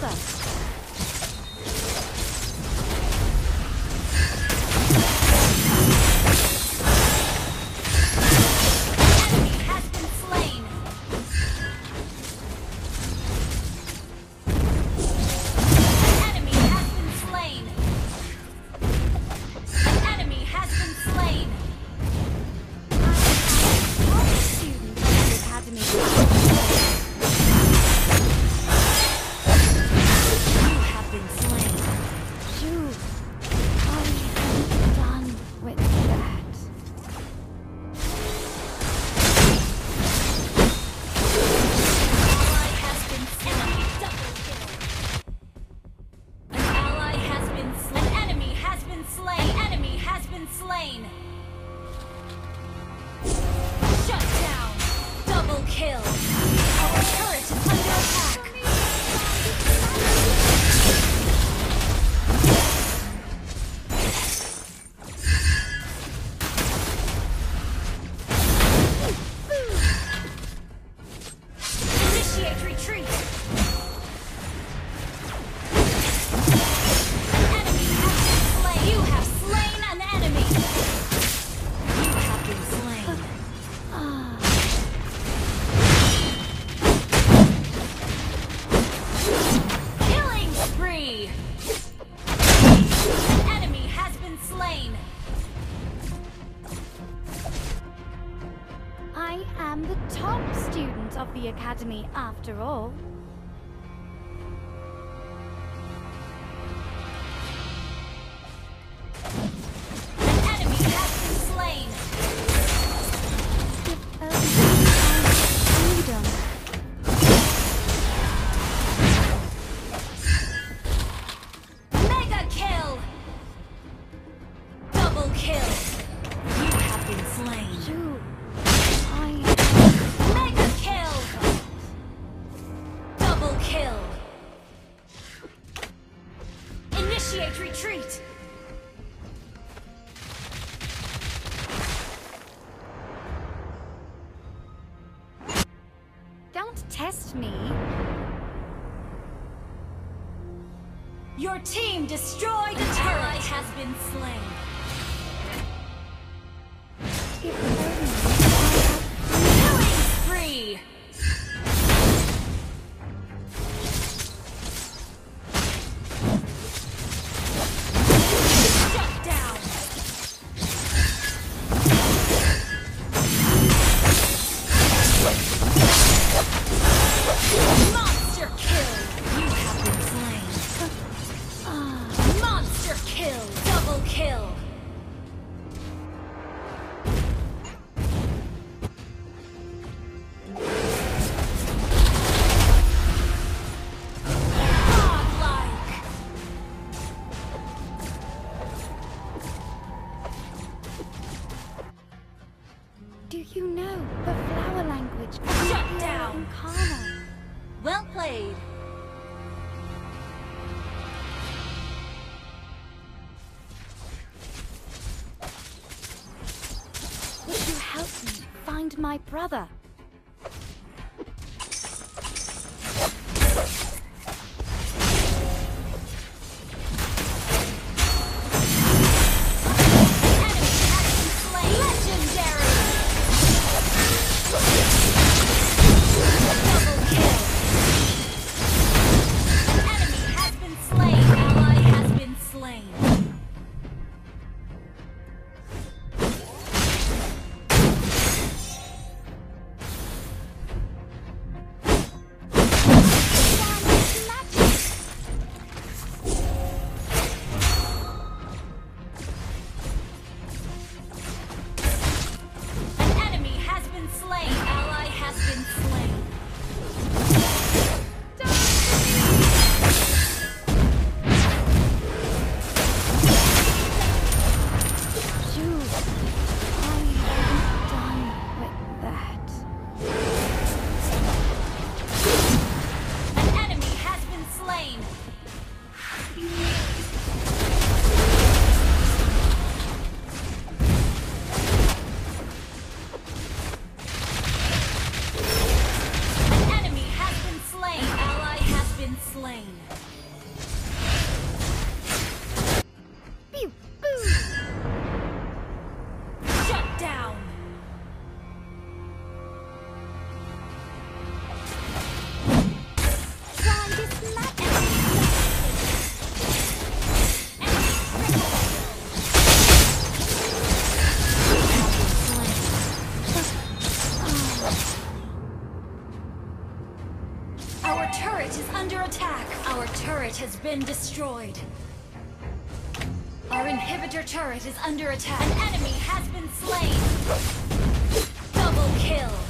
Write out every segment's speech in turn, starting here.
cover. am the top student of the Academy after all. test me. Your team destroyed the turret! has been slain. Do you know the flower language? Shut down! Well played. Would you help me find my brother? slain. under attack. Our turret has been destroyed. Our inhibitor turret is under attack. An enemy has been slain. Double kill.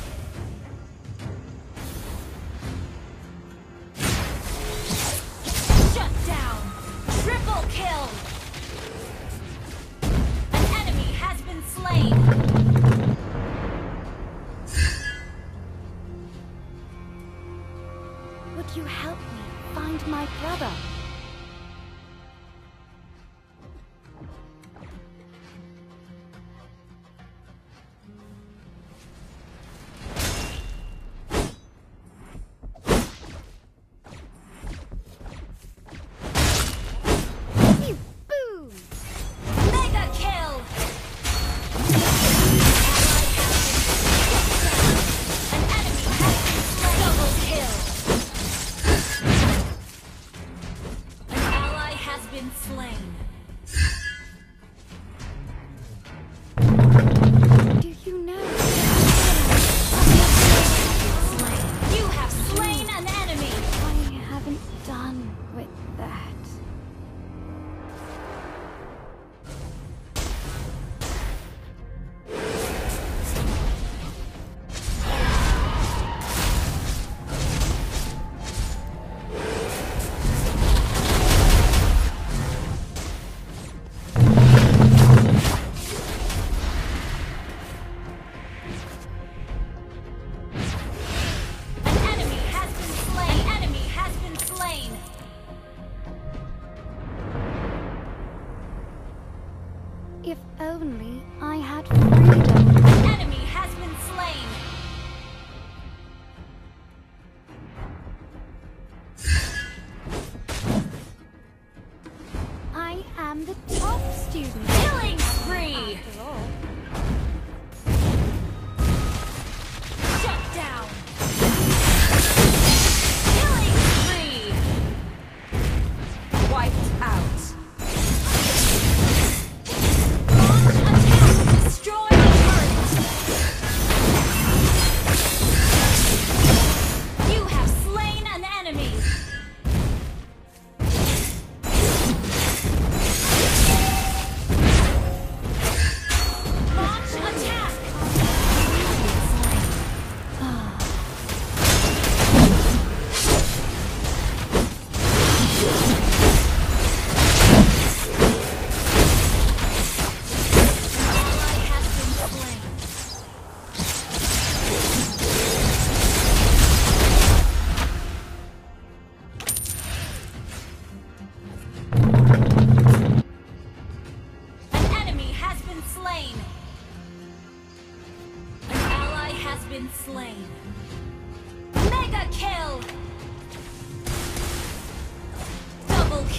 the top student.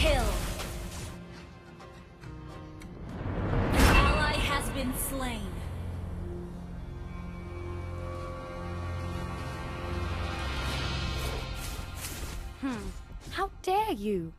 Kill. Ally has been slain. Hmm. How dare you?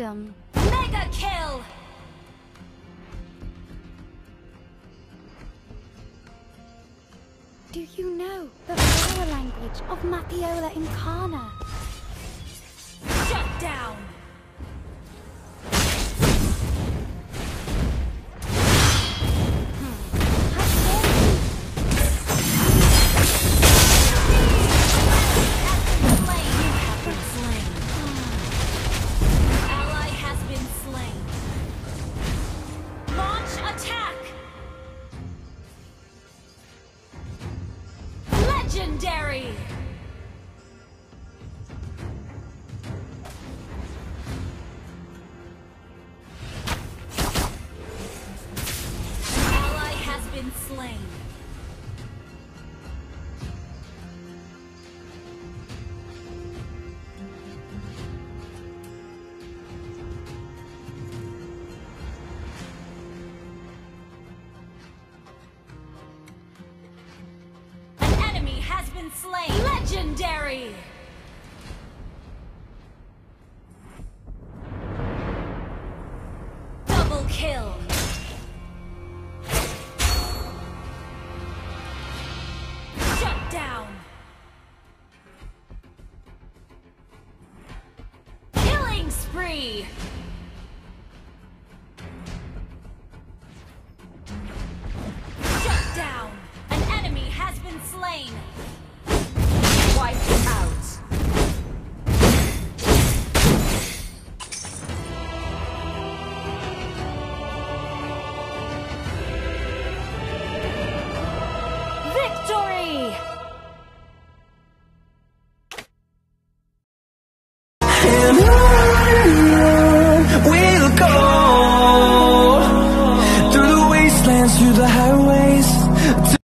freedom. Mega kill! Do you know the flower language of Mapiola Incarna? Shut down! Slain. An enemy has been slain. Legendary! Double kill.